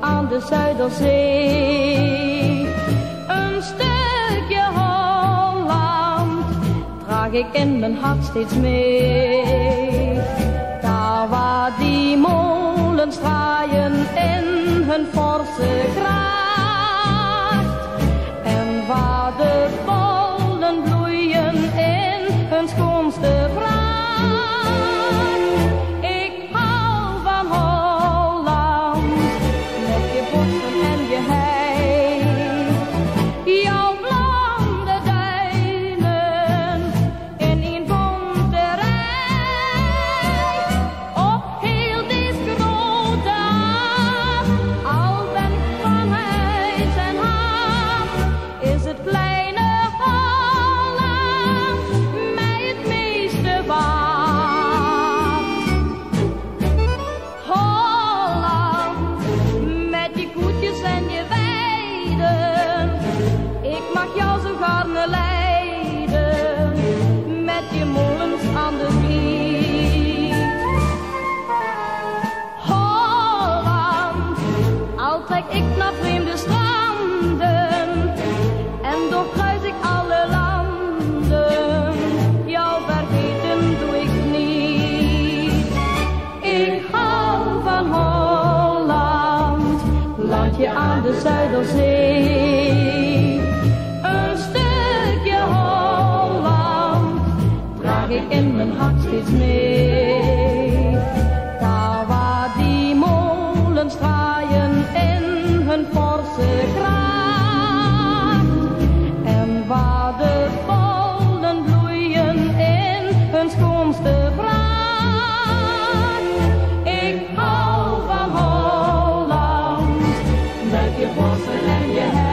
aan de Zuiderzee. Een stukje Holland draag ik in mijn hart steeds mee. Daar waar die molens draaien in hun forse kracht. Zuiderzee. Een stukje Holland draag ik in mijn hart steeds mee. Daar waar die molens draaien in hun forse kraan. porcelain, again.